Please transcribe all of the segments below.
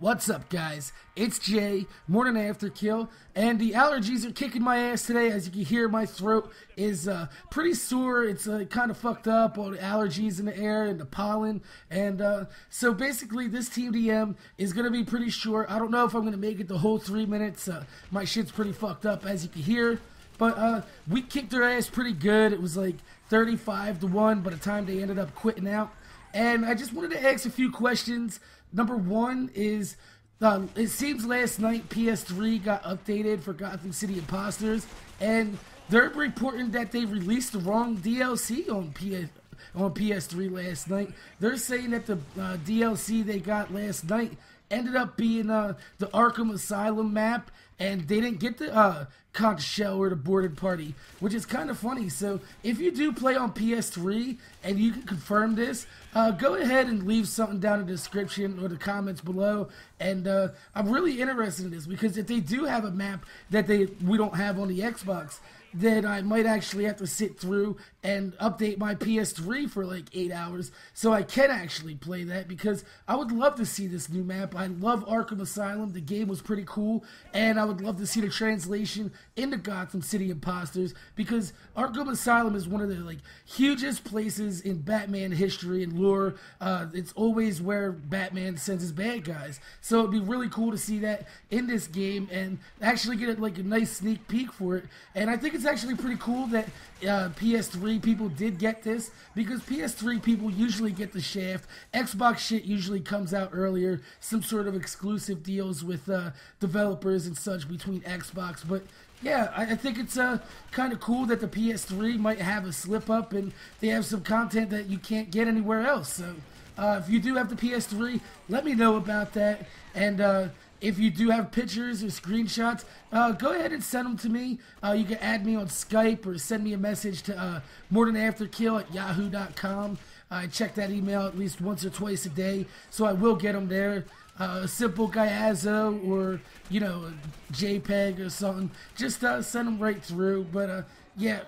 What's up, guys? It's Jay, Morning After Kill, and the allergies are kicking my ass today. As you can hear, my throat is uh, pretty sore. It's uh, kind of fucked up, all the allergies in the air and the pollen. And uh, so basically, this Team DM is going to be pretty short. I don't know if I'm going to make it the whole three minutes. Uh, my shit's pretty fucked up, as you can hear. But uh, we kicked their ass pretty good. It was like 35 to 1 by the time they ended up quitting out. And I just wanted to ask a few questions. Number one is uh, it seems last night PS3 got updated for Gotham City Impostors, and they're reporting that they released the wrong DLC on PS on PS3 last night. They're saying that the uh, DLC they got last night ended up being uh, the Arkham Asylum map, and they didn't get the uh, conch shell or the boarded party, which is kind of funny. So if you do play on PS3 and you can confirm this, uh, go ahead and leave something down in the description or the comments below. And uh, I'm really interested in this because if they do have a map that they we don't have on the Xbox, then I might actually have to sit through and update my PS3 for like eight hours so I can actually play that because I would love to see this new map. I love Arkham Asylum. The game was pretty cool, and I would love to see the translation into Gotham City Impostors because Arkham Asylum is one of the like hugest places in Batman history and lore. Uh, it's always where Batman sends his bad guys, so it'd be really cool to see that in this game and actually get like a nice sneak peek for it. And I think it's actually pretty cool that uh, PS3 people did get this because PS3 people usually get the shaft. Xbox shit usually comes out earlier, some sort of exclusive deals with uh, developers and such between Xbox. But yeah, I, I think it's uh, kind of cool that the PS3 might have a slip up and they have some content that you can't get anywhere else. So uh, if you do have the PS3, let me know about that. And uh, if you do have pictures or screenshots, uh, go ahead and send them to me. Uh, you can add me on Skype or send me a message to uh, morningafterkill at yahoo.com. I check that email at least once or twice a day, so I will get them there. Uh, simple Gyazo or, you know, JPEG or something. Just uh, send them right through. But, uh, yeah,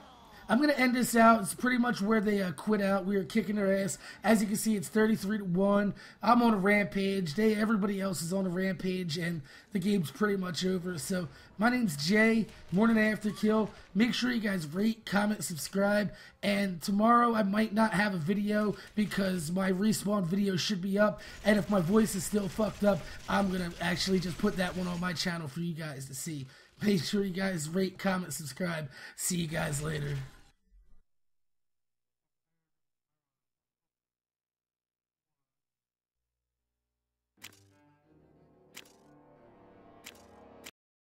I'm gonna end this out. It's pretty much where they uh, quit out. We are kicking their ass. As you can see, it's 33 to one. I'm on a rampage. They, everybody else is on a rampage, and the game's pretty much over. So my name's Jay. Morning after kill. Make sure you guys rate, comment, subscribe. And tomorrow I might not have a video because my respawn video should be up. And if my voice is still fucked up, I'm gonna actually just put that one on my channel for you guys to see. Make sure you guys rate, comment, subscribe. See you guys later.